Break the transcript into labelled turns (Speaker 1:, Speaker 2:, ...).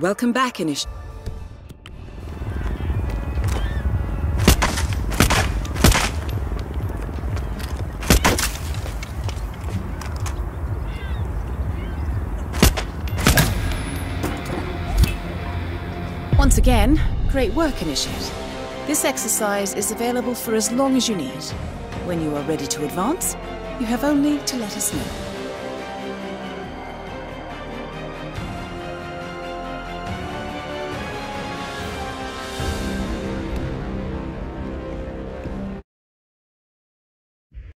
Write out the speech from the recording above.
Speaker 1: Welcome back, Inish. Once again, great work, Initiate. This exercise is available for as long as you need. When you are ready to advance, you have only to let us know.